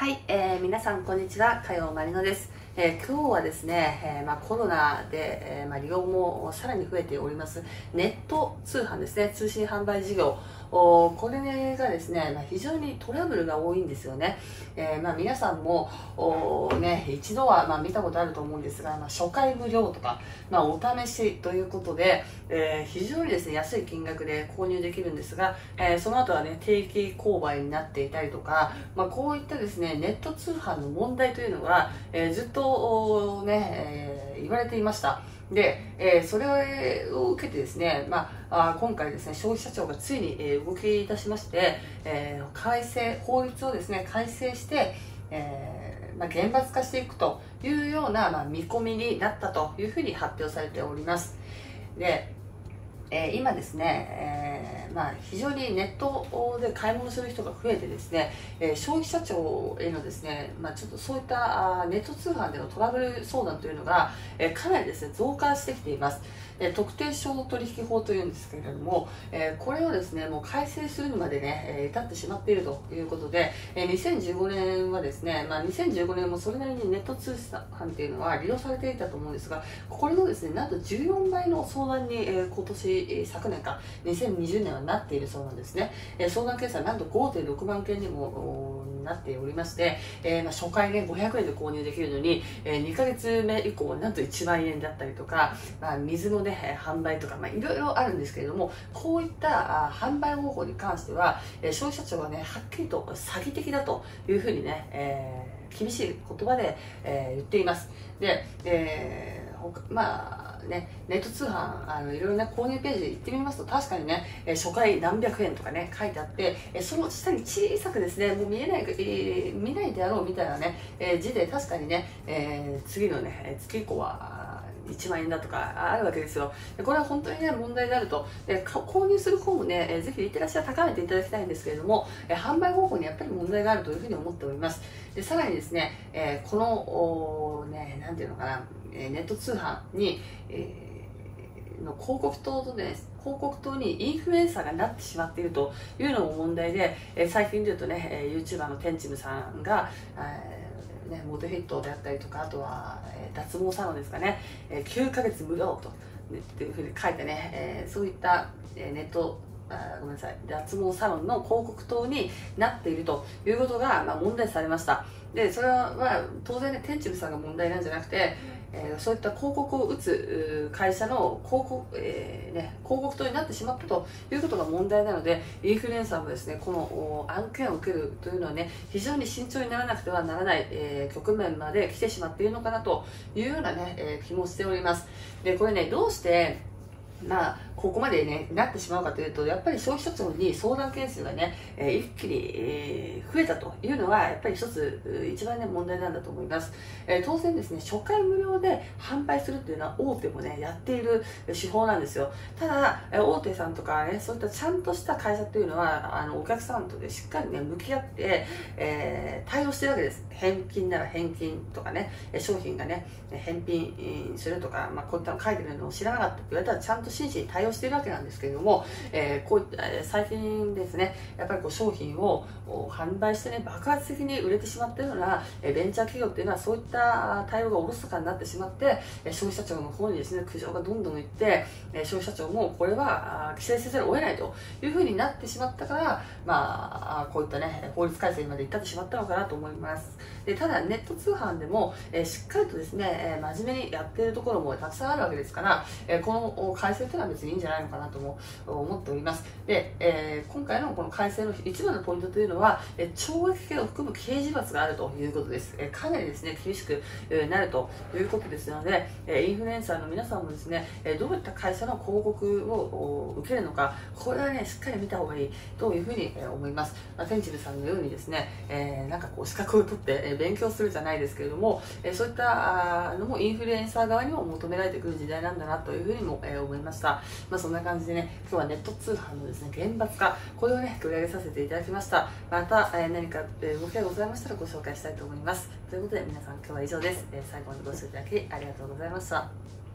はい、えー、皆さんこんにちは、かよまりのです。えー、今日はですね、えー、まあ、コロナで、えまあ、利用もさらに増えております。ネット通販ですね、通信販売事業。おこれがですね、まあ、非常にトラブルが多いんですよね。えー、まあ、皆さんもお、ね、一度はまあ見たことあると思うんですが、まあ、初回無料とか、まあ、お試しということで、えー、非常にですね安い金額で購入できるんですが、えー、その後はね定期購買になっていたりとか、まあ、こういったですねネット通販の問題というのが、え、ずっとね、えー、言われていました。で、えー、それを受けてですね、まあ、あ今回ですね、消費者庁がついに、えー、動き出しまして、えー、改正、法律をですね、改正して、えーまあ、厳罰化していくというような、まあ、見込みになったというふうに発表されております。で、えー、今ですね、えーまあ、非常にネットで買い物する人が増えてですね、えー、消費者庁へのですね、まあ、ちょっとそういったネット通販でのトラブル相談というのが、えー、かなりですね増加してきています。え特定商取引法というんですけれども、えこれをですねもう改正するまでね、え至ってしまっているということで、え2015年はですね、まあ、2015年もそれなりにネット通販っていうのは利用されていたと思うんですがこれのですねなんと14倍の相談に、え今年、え昨年か2020年はなっているそうなんですね、え相談件数はなんと5.6万件にもなっておりまして、えー、まあ、初回ね500円で購入できるのに、えー、2ヶ月目以降なんと1万円だったりとか、まあ、水のね販売とか、まあ、いろいろあるんですけれどもこういった販売方法に関しては、えー、消費者庁はねはっきりと詐欺的だというふうにね、えー、厳しい言葉で、えー、言っています。で、えー、まあね、ネット通販あのいろいろな購入ページ行ってみますと確かにね、え初回何百円とかね書いてあって、えその下に小さくですねもう見えない、えー、見ないであろうみたいなね、え字で確かにね、えー、次のね月以降は1万円だとかあるわけですよ。でこれは本当にね、問題であると。で購入する方もね、えー、ぜひリテラシーを高めていただきたいんですけれども、えー、販売方法にやっぱり問題があるというふうに思っております。でさらにですね、えー、この、ね、なんていうのかな、えネット通販に、えの広告塔とね広告塔にインフルエンサーがなってしまっているというのも問題で、え最近で言うとね、え YouTuber のテンチムさんが、えー、ね、モテヘッドであったりとかあとは、え脱毛サロンですかね、え9ヶ月無料と、ね、っていうふうに書いてね、えそういった、えネットあごめんなさい脱毛サロンの広告塔になっているということが、まあ、問題されました。でそれは当然ね天竺さんが問題なんじゃなくてえー、そういった広告を打つ会社の広告,、えーね、広告塔になってしまったということが問題なのでインフルエンサーもですねこの案件を受けるというのはね非常に慎重にならなくてはならない、えー、局面まで来てしまっているのかなというようなね、えー、気もしております。でこれねどうしてまあ、ここまで、ね、なってしまうかというと、やっぱり消費者庁に相談件数がね、えー、一気に、えー、増えたというのは、やっぱり一つ、一番ね、問題なんだと思います。えー、当然ですね、初回無料で販売するっていうのは大手もね、やっている手法なんですよ。ただ、大手さんとかね、そういったちゃんとした会社っていうのは、あの、お客さんとでしっかりね、向き合って、えー、対応してるわけです。返金なら返金とかね、商品がね、返品するとか、まあ、こういったの書いてるのを知らなかったって言われたら、ちゃんと真摯に対応しているわけなんですけれども、えー、こういった、え最近ですね、やっぱりこう商品を販売してね、爆発的に売れてしまっているような、えベンチャー企業っていうのはそういった対応がおろそかになってしまって、え消費者庁の方にですね、苦情がどんどんいって、え消費者庁もこれは規制せざるを得ないというふうになってしまったから、まあ、こういったね、法律改正にまで至ってしまったのかなと思います。でただ、ネット通販でも、えしっかりとですね、え真面目にやっているところもたくさんあるわけですから、えこの改正というのは別にいいんじゃないのかなとも思っております。で、えー、今回のこの改正の一番のポイントというのは、え懲役刑を含む刑事罰があるということです。えかなりですね、厳しくなるということですので、えインフルエンサーの皆さんもですね、えどういった会社の広告を受けるのか、これはね、しっかり見た方がいいというふうに思います。まあ、テンチルさんのようにですね、えー、なんかこう資格を取って勉強するじゃないですけれども、えそういったのもインフルエンサー側にも求められてくる時代なんだなというふうにも、え思いますました。まあ、そんな感じでね、今日はネット通販のですね、厳罰化、これをね、取り上げさせていただきました。また、えー、何か、え動きがございましたらご紹介したいと思います。ということで皆さん今日は以上です。え最後までご視聴いただきありがとうございました。